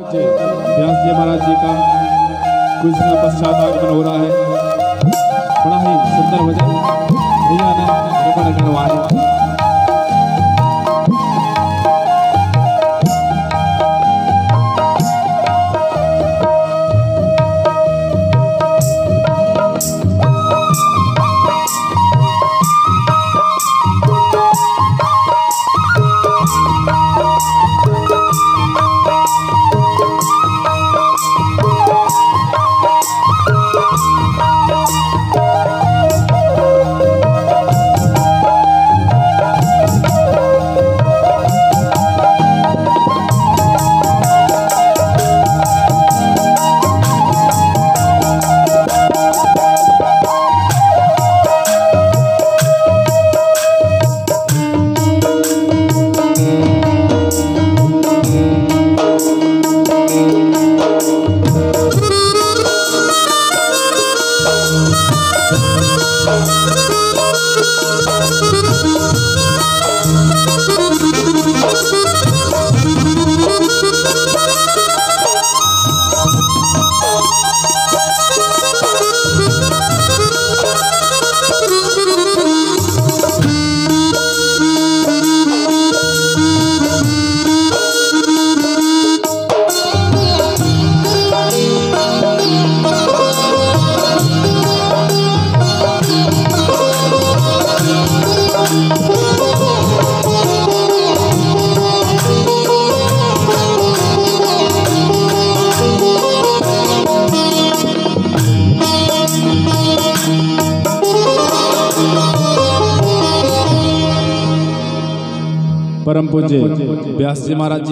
जी। महाराज जी का कुछ समय पश्चात आगमन हो रहा है। बड़ा ही सुंदर भजन। भैया ने रोपण करवाया परम पूज्य व्यास जी महाराज जी